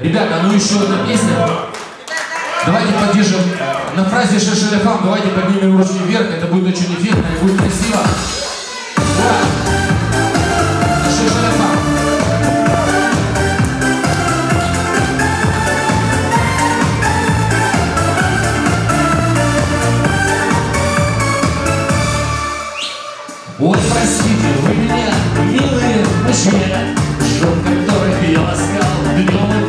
Ребята, ну еще одна песня. Давайте поддержим э, на фразе шешелефам, давайте поднимем ручки вверх, это будет очень эффектно и будет красиво. Шешелефам. Ой, простите вы меня, милые мужчины, Жен которых я ласкал днем и.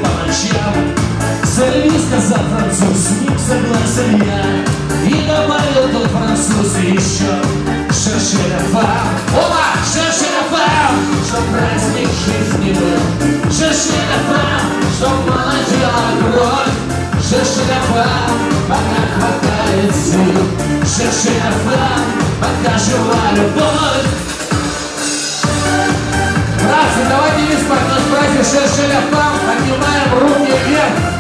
Сказал француз, с ним согласен я, И добавил тот француз еще Шершеля фам. Оба! Шершеля фам! Чтоб праздник жизни был. Шершеля фам! Чтоб молодела кровь. Шершеля фам! Пока хватает сил. Шершеля фам! Пока жива любовь. Братцы, давайте весь наш праздник Шершеля фам поднимаем руки вверх.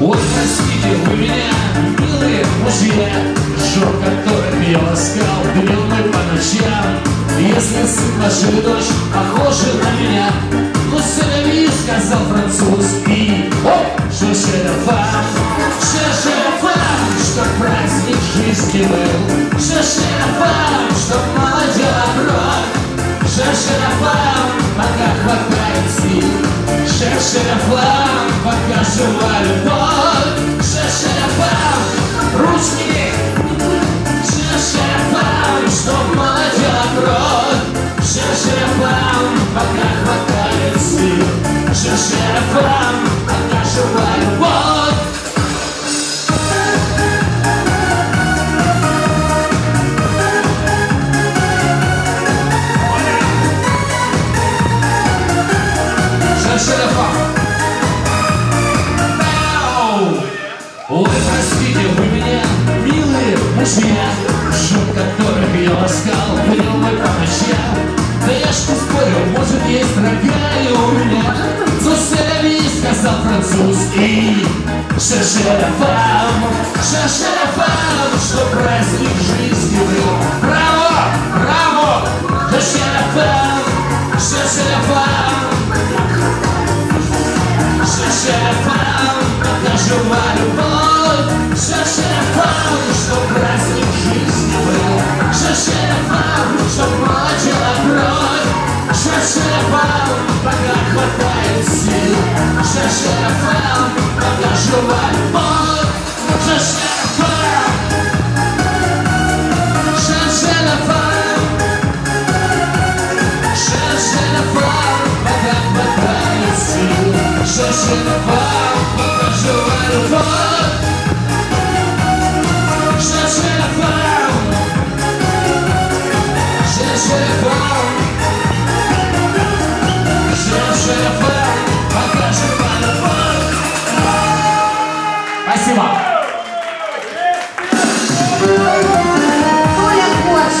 Ой, простите вы меня, милые мужья, Жен которых я ласкал днем и по ночам. Если сын ваш или дочь похожи на меня, Ну, сынови, сказал француз, и оп, шершеля фам, Чтоб праздник жизни был, шершеля фам, Чтоб молодела кровь, шершеля фам, Пока хватает сил, шершеля фам, Пока жива любовь, кровь Шершеляфам, пока хватает сил Шершеляфам, пока жива любовь Шершеляфам Мяу! Ой, простите вы меня, милые мужья, Жен которых я ласкал француз, и шершеля фам, шершеля фам, что праздник жизни был. Браво, браво, шершеля фам, шершеля фам, Шершеляфам, пока жива любовь Шершеляфам, что праздник жизни был Шершеляфам, чтоб молодела кровь Шершеляфам, пока хватает сил Шершеляфам, пока Спасибо. Оля Кош.